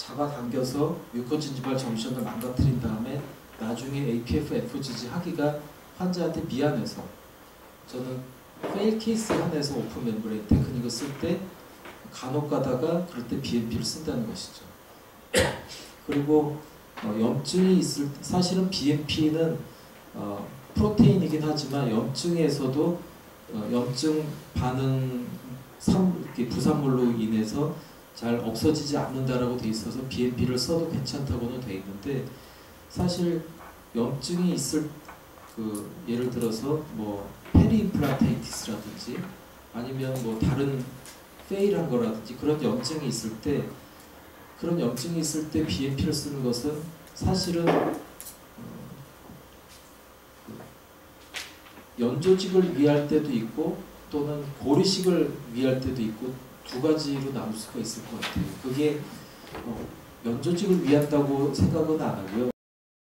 잡아당겨서 mucogingival junction을 망가뜨린 다음에 나중에 APF, FGG 하기가 환자한테 미안해서 저는 fail 케이스 한해서 오픈 membrane 테크닉을 쓸 때 간혹 가다가 그럴 때 BMP를 쓴다는 것이죠. 그리고 어, 염증이 있을 때 사실은 BMP는 어, 프로테인이긴 하지만 염증에서도 어, 염증 반응 산, 부산물로 인해서 잘 없어지지 않는다라고 돼 있어서 BMP를 써도 괜찮다고는 돼 있는데 사실 염증이 있을 그 예를 들어서 뭐 페리임플란테이티스라든지 아니면 뭐 다른 페일한 거라든지 그런 염증이 있을 때 그런 염증이 있을 때 BMP를 쓰는 것은 사실은 어, 그 연조직을 위할 때도 있고 또는 고리식을 위할 때도 있고 두 가지로 나눌 수가 있을 것 같아요. 그게 어, 연조직을 위한다고 생각은 안 하고요.